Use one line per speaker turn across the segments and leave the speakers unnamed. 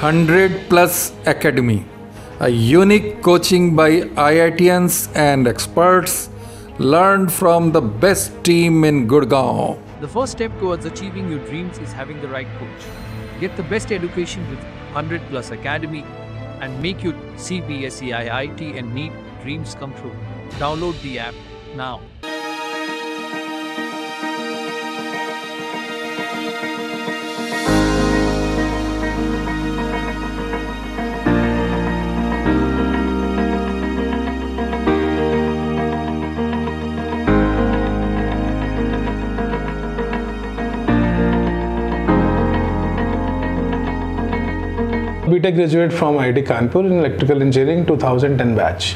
100 Plus Academy, a unique coaching by IITians and experts learned from the best team in Gurgaon.
The first step towards achieving your dreams is having the right coach. Get the best education with 100 Plus Academy and make your CBSE, IIT, and NEET dreams come true. Download the app now.
BTech graduate from IIT Kanpur in electrical engineering 2010 batch.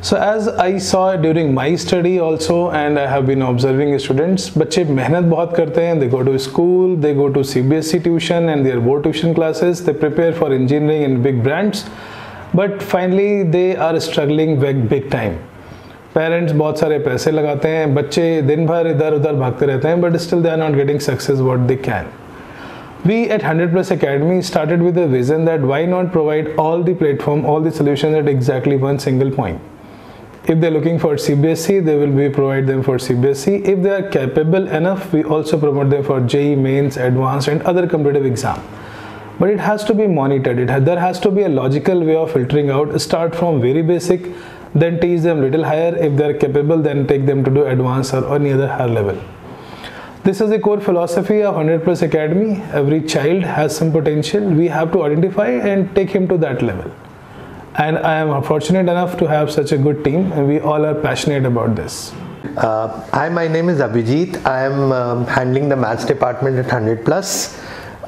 So as I saw during my study also and I have been observing students, बच्चे मेहनत बहुत करते हैं they go to school, they go to CBSE tuition and their board tuition classes, they prepare for engineering in big brands, but finally they are struggling big, big time. Parents बहुत सारे पैसे लगाते हैं बच्चे दिन भर इधर उधर भागते रहते हैं but still they are not getting success what they can we at 100 plus academy started with a vision that why not provide all the platform all the solutions at exactly one single point. If they're looking for cbse they will be provide them for cbse if they are capable enough we also promote them for JEE mains advanced and other competitive exam. But it has to be monitored. It has, there has to be a logical way of filtering out start from very basic then teach them little higher. If they are capable then take them to do advanced or any other higher level this is the core philosophy of 100 Plus Academy. Every child has some potential. We have to identify and take him to that level. And I am fortunate enough to have such a good team, and we all are passionate about this.
Uh, hi, my name is Abhijit. I am um, handling the maths department at 100 Plus.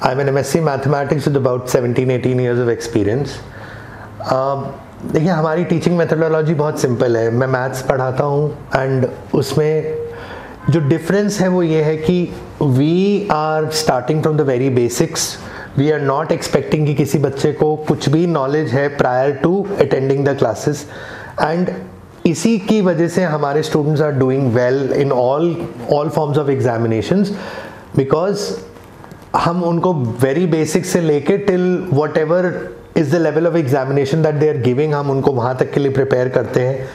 I'm an MSc Mathematics with about 17 18 years of experience. Um, देखिए हमारी teaching methodology बहुत simple है मैं maths पढ़ाता हूँ and उसमें जो difference है वो ये है कि we are starting from the very basics we are not expecting कि किसी बच्चे को कुछ भी नॉलेज है prior to attending the classes and इसी की वजह से हमारे students are doing well in all all forms of examinations because हम उनको वेरी बेसिक से लेके till whatever is the level of examination that they are giving हम उनको वहाँ तक के लिए प्रिपेयर करते हैं।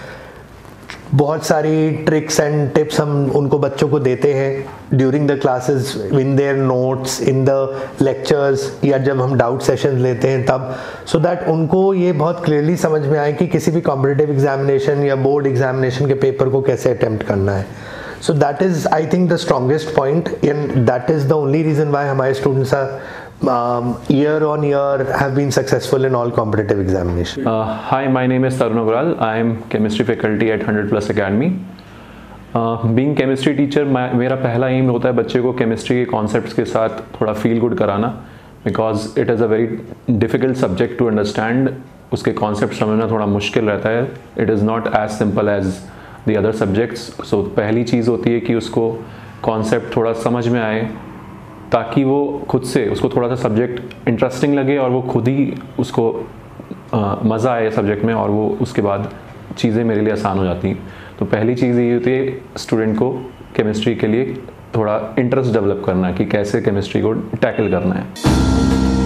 बहुत सारी ट्रिक्स एंड टिप्स हम उनको बच्चों को देते हैं during the classes in their notes in the lectures या जब हम डाउट सेशन लेते हैं तब। सो so दैट उनको ये बहुत क्लियरली समझ में आए कि किसी भी कॉम्पिटेटिव एग्जामिनेशन या बोर्ड एग्जामिनेशन के पेपर को कैसे अटैम्प्ट करना है। So that is I think the strongest point and that is the only reason why हमारे students are um, year on year have been successful in all competitive examinations?
Uh, hi, my name is Tarun Agrawal. I am chemistry faculty at 100 Plus Academy. Being chemistry teacher मेरा पहला M होता है बच्चे को chemistry के concepts के साथ थोड़ा फील गुड कराना because it is a very difficult subject to understand उसके कॉन्सेप्ट समझना थोड़ा मुश्किल रहता है it is not as simple as the other subjects so पहली चीज़ होती है कि उसको कॉन्सेप्ट थोड़ा समझ में आए ताकि वो खुद से, उसको थोड़ा सा सब्जेक्ट इंटरेस्टिंग लगे और वो खुद ही उसको मज़ा आए सब्जेक्ट में और वो उसके बाद चीज़ें मेरे लिए आसान हो जाती हैं। तो पहली चीज़ ये होती है स्टूडेंट को केमिस्ट्री के लिए थोड़ा इंटरेस्ट डेवलप करना कि कैसे केमिस्ट्री को टैकल करना है।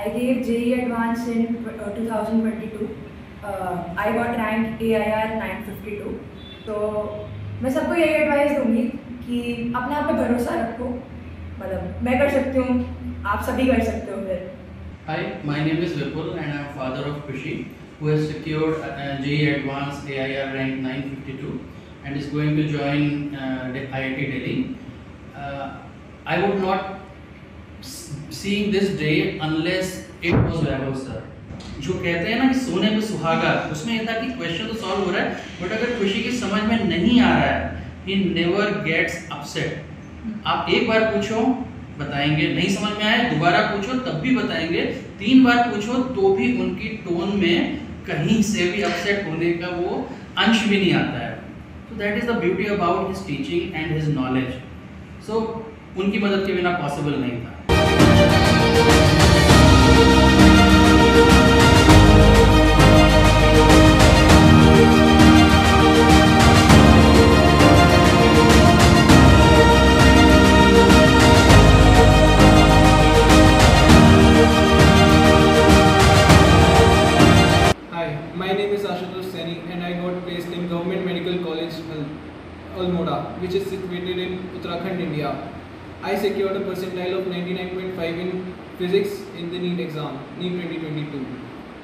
I gave JE Advanced in uh, 2022. Uh, I got rank AIR 952. तो मैं सबको यही एडवाइस दूँगी कि अपने आप पे भरोसा रखो मतलब मैं कर सकती हूँ आप सभी कर सकते हो फिर
Hi, my name is Vipul and I am father of Kushi who has secured uh, JE Advanced AIR rank 952 and is going to join uh, IIT Delhi. Uh, I would not seeing this day unless it was Vaibhav sir. जो कहते हैं ना कि सोने पे सुहागा, उसमें ये था कि क्वेश्चन तो सॉल्व हो रहा है बट अगर खुशी की समझ में नहीं आ रहा है ही नेवर गेट्स अपसेट आप एक बार पूछो, बताएँगे, नहीं समझ में आए दोबारा पूछो, तब भी बताएँगे, तीन बार पूछो तो भी उनकी टोन में कहीं से भी अपसेट होने का वो अंश भी नहीं आता है. तो that is the beauty about his teaching and his knowledge so उनकी मदद के बिना पॉसिबल नहीं था.
Almora, which is situated in Uttarakhand, India. I secured a percentile of 99.5 in physics in the NEET exam, NEET 2022.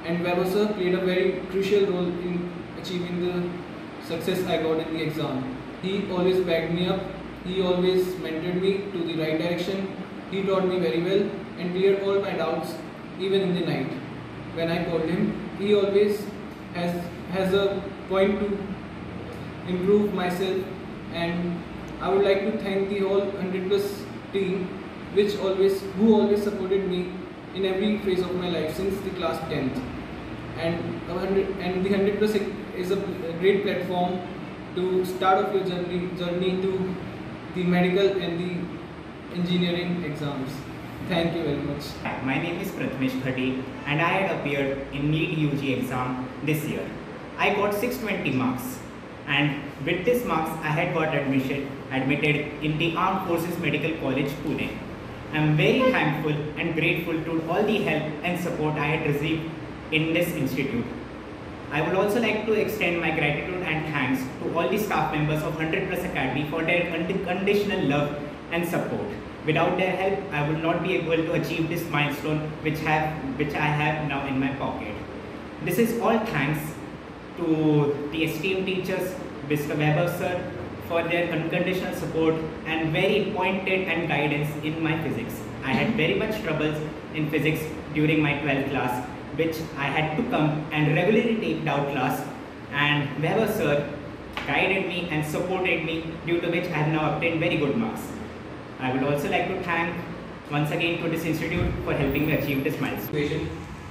And Vaibhav played a very crucial role in achieving the success I got in the exam. He always backed me up, he always mentored me to the right direction, he taught me very well and cleared all my doubts even in the night when I called him, he always has has a point to improve myself and I would like to thank the whole 100 plus team which always who always supported me in every phase of my life since the class 10th and and the 100 plus is a great platform to start off your journey journey to the medical and the engineering exams thank you very much
uh, My name is Prathamesh Khati and I had appeared in NEET UG exam this year. I got 620 marks and with this marks I had got admission admitted in the Armed Forces Medical College Pune. I am very thankful and grateful to all the help and support I had received in this institute. I would also like to extend my gratitude and thanks to all the staff members of 100 Plus Academy for their unconditional love and support. Without their help, I would not be able to achieve this milestone which have which I have now in my pocket. This is all thanks to the esteemed teachers, Mr. Vaibhav sir, for their unconditional support and very pointed and guidance in my physics. I had mm-hmm. very much troubles in physics during my 12th class, which I had to come and regularly take doubt class. And Vaibhav sir guided me and supported me, due to which I have now obtained very good marks. I would also like to thank once again to this institute for helping me achieve this milestone.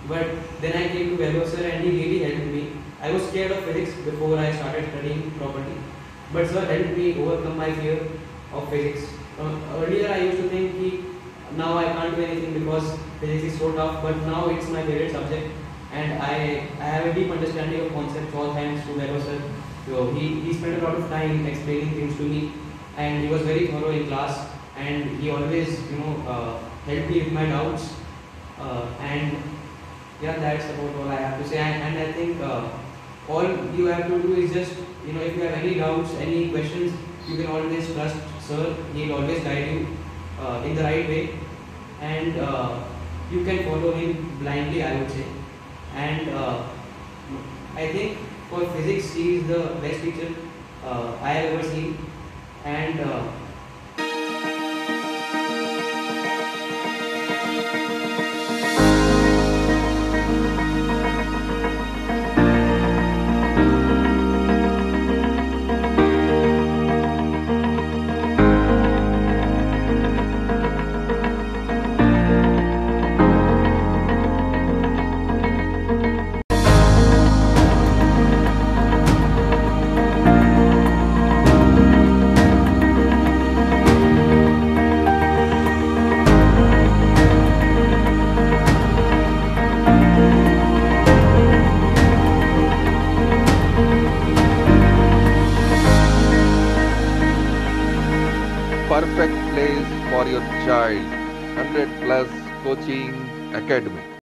But then I came to Vaibhav sir and he really helped me. I was scared of physics before I started studying properly. But sir helped me overcome my fear of physics. Uh, earlier I used to think ki, now I can't do anything because physics is so tough, but now it's my favorite subject and I, I have a deep understanding of concepts all thanks to Vaibhav sir. So he, he spent a lot of time explaining things to me and he was very thorough in class and he always you know uh, helped me with my doubts uh, and yeah that's about all I have to say and, and I think uh, all you have to do is just you know if you have any doubts any questions you can always trust sir. He'll always guide you uh, in the right way. And uh, you can follow him blindly I would say. And uh, I think for physics he is the best teacher uh, I have ever seen. And
child 100 plus coaching academy